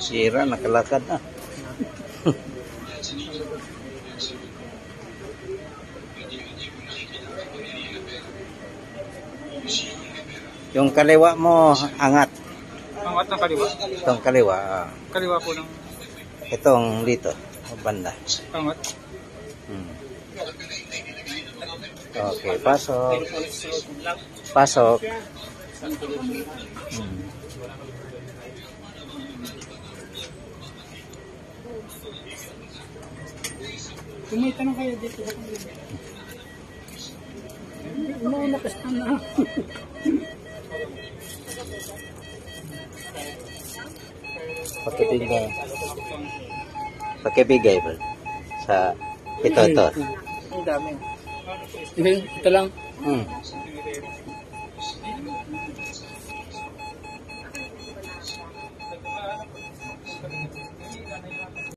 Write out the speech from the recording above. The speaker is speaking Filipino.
Sira, nakalakad na. Yung kaliwa mo, angat. Angat ng kaliwa. Itong kaliwa. ah. Kaliwa po ng Itong dito, banda. angat. Hmm. Okay, pasok. Pasok. Hmm. Kung may tanong kayo dito sa kanila. Umauna ka sana. Pakibigay. Pakibigay ba? Sa ito, ito. Ang dami. Ito lang. Hmm.